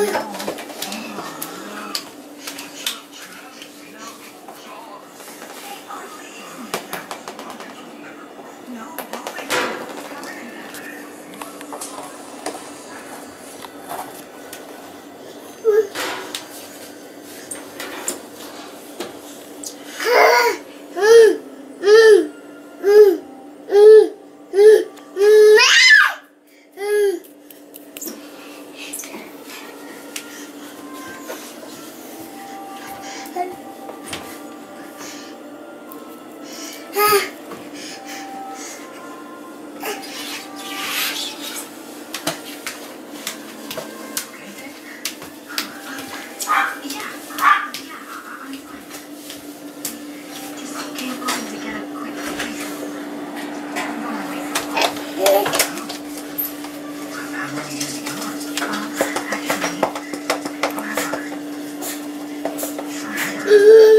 Wow. Ooh.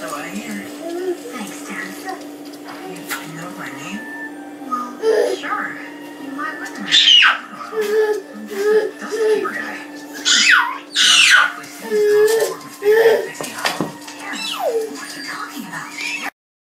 So I am.